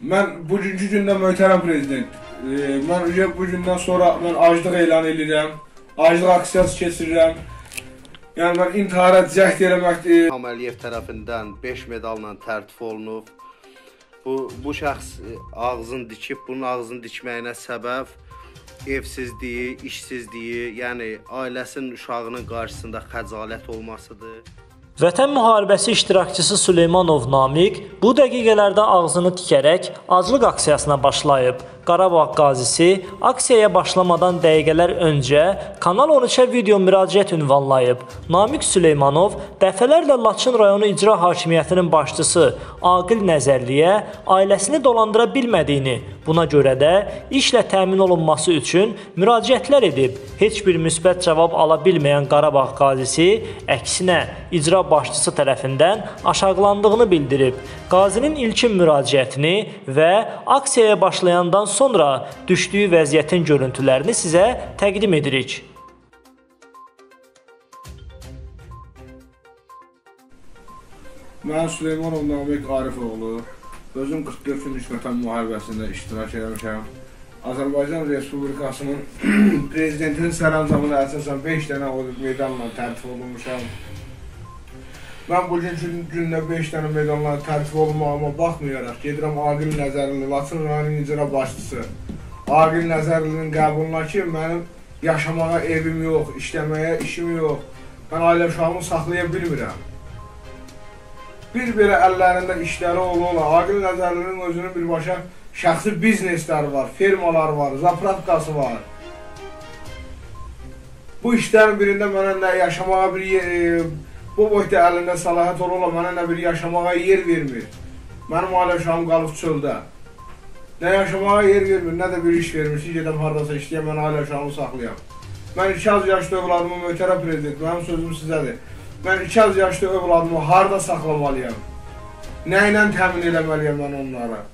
Mən bugünkü gündə möhtərəm prezident, e, mən ücə bu gündən sonra mən aclıq elan edirəm. Aclıq aksiyası keçirirəm. Yəni mən intihara cəhd eləmək e, İlham Əliyev tərəfindən 5 medalla tərtib olunub. Bu bu şəxs e, ağzını dikib, bunun ağzını dikməyinə səbəb evsizliyi, işsizliyi, yəni ailəsinin uşağının qarşısında xəcalət olmasıdır. Vətən müharibəsi iştirakçısı Süleymanov Namiq bu dəqiqələrdə ağzını tikərək aclıq aksiyasına başlayıb. Qarabağ qazisi aksiyaya başlamadan dəqiqələr öncə Kanal 13-ə video müraciət ünvanlayıb. Namiq Süleymanov dəfələrlə Laçın rayonu icra hakimiyyətinin başçısı Aqil Nəzərliyə ailəsini dolandıra bilmədiyini, buna görə də işlə təmin olunması üçün müraciətlər edib. Heç bir müsbət cavab ala bilməyən Qarabağ qazisi əksinə icra başçısı tərəfindən aşağılandığını bildirib. Qazinin ilkin müraciətini və aksiyaya başlayandan sonra düşdüyü vəziyyətin görüntülərini sizə təqdim edirik. Mən Süleymanov Namiq Arifoğlu, özüm 44 günlük vətən müharibəsində iştirak etmişəm. Azərbaycan Respublikasının prezidentinin sərəncamına əsasən 5 dənə o medalla tərtib olunmuşam. Mən bugünkü gündə 5 dənə medalla tərtib olunmağıma baxmayaraq gedirəm Aqil Nəzərli, Laçın rayonunun icra başçısı. Aqil Nəzərlinin qəbuluna ki, mənim yaşamağa evim yox, işləməyə işim yox. Mən ailə uşağımı saxlaya bilmirəm. bir belə əllərində işləri ola-ola, Aqil Nəzərlinin özünün birbaşa şəxsi biznesləri var, firmalar var, zapravkası var. Bu işlərin birində mənə nə yaşamağa bir yer, e, bu boyda əlində səlahiyyət ola-ola mənə nə bir yaşamağa yer vermir. Mənim ailə uşağım qalıb çöldə. Nə yaşamağa yer vermir, nə də bir iş vermir ki, gedəm hardasa işləyəm, mən ailə uşağımı saxlayam. Mən 2 az yaşlı övladımı möhtərəm prezident, mənim sözüm sizədir. Mən 2 az yaşlı övladımı harda saxlamalıyam? Nə ilə təmin eləməliyəm mən onlara?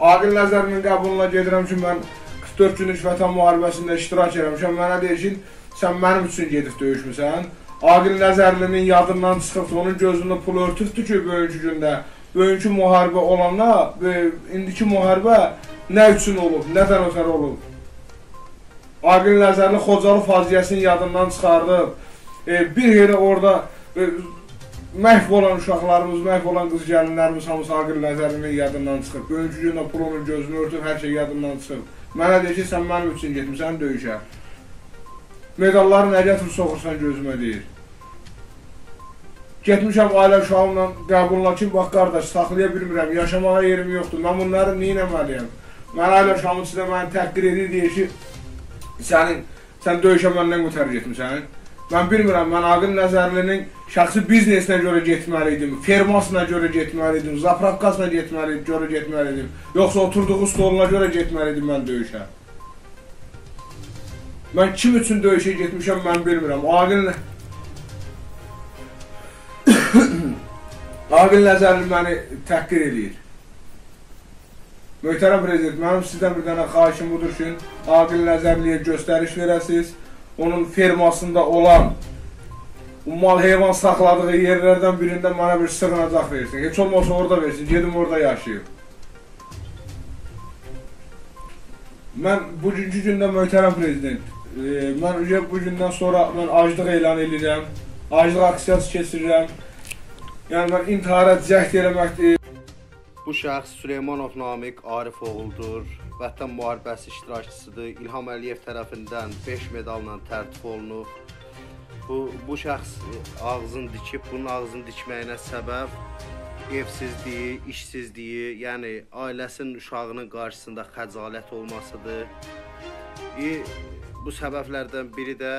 Aqil Nəzərinin qəbuluna gedirəm ki, mən 44 günlük vətən müharibəsində iştirak eləmişəm. Mənə deyir ki, sən mənim üçün gedib döyüşmüsən. Aqil Nəzərlinin yadından çıxıb, onun gözündə pul örtübdür ki, bugünkü gündə, bugünkü müharibə olanda, indiki müharibə nə üçün olub, nədən ötəri olub? Aqil Nəzərli Xocalı faciəsini yadından çıxardıb, e, bir yerə orada e, məhv olan uşaqlarımız, məhv olan qız gəlinlərimiz hamısı Aqil Nəzərinin yadından çıxıb. Bugünkü gündə pulunun gözünü örtüb, hər şey yadından çıxıb. Mənə deyir ki, sən mənim üçün getmirsən döyüşə. Medalları nə gətirib soxursan gözümə deyir. Getmişəm ailə uşağımla qəbuluna ki, bax qardaş, saxlaya bilmirəm, yaşamağa yerim yoxdur, mən bunları niyə eləməliyəm? Mən ailə uşağımın içində məni təhqir edir, deyir ki, sənin, sən döyüşə məndən qutər getmirsən. Mən bilmirəm, mən Aqil Nəzərlinin şəxsi biznesinə görə getməli idim, firmasına görə getməli idim, zapravkasına getməli, görə getməli idim, yoxsa oturduğu stoluna görə getməli idim mən döyüşə. Mən kim üçün döyüşə getmişəm, mən bilmirəm. Aqil Aqil Nəzərli məni təhqir edir. Möhtərəm prezident, mənim sizdən bir dənə xahişim budur ki, Aqil Nəzərliyə göstəriş verəsiniz onun fermasında olan mal heyvan saxladığı yerlərdən birində mənə bir sığınacaq versin. Heç olmasa orada versin, gedim orada yaşayım. Mən bugünkü gündə möhtərəm prezident, e, mən bu gündən sonra mən aclıq elan edirəm, aclıq aksiyası keçirirəm. Yəni mən intihara cəhd eləmək Bu şəxs Süleymanov Namiq Arif oğuldur. Vətən müharibəsi iştirakçısıdır. İlham Əliyev tərəfindən 5 medalla tərtib olunub. Bu bu şəxs ağzını dikib, bunun ağzını dikməyinə səbəb evsizliyi, işsizliyi, yəni ailəsinin uşağının qarşısında xəcalət olmasıdır. E, bu səbəblərdən biri də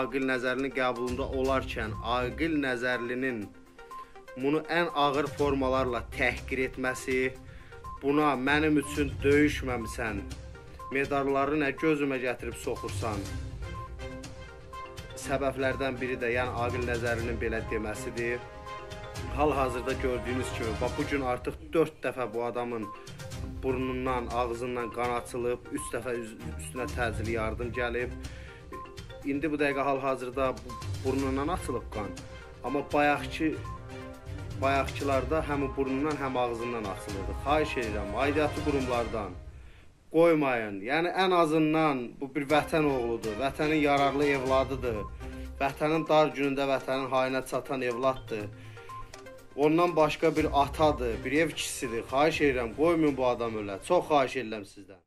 Aqil Nəzərlinin qəbulunda olarkən Aqil Nəzərlinin bunu ən ağır formalarla təhqir etməsi, buna mənim üçün döyüşməmisən, medalları nə gözümə gətirib soxursan. Səbəblərdən biri də yəni Aqil Nəzərinin belə deməsidir. Hal-hazırda gördüyünüz kimi, bax bu gün artıq 4 dəfə bu adamın burnundan, ağzından qan açılıb, 3 dəfə üstünə təcili yardım gəlib. İndi bu dəqiqə hal-hazırda burnundan açılıb qan. Amma bayaqki bayaqçılarda həm burnundan, həm ağzından açılırdı. Xahiş edirəm, aidiyyatı qurumlardan qoymayın. Yəni ən azından bu bir vətən oğludur, vətənin yararlı evladıdır. Vətənin dar günündə vətənin hayına çatan evladdır. Ondan başqa bir atadır, bir ev kişisidir. Xahiş edirəm, qoymayın bu adam ölə. Çox xahiş edirəm sizdən.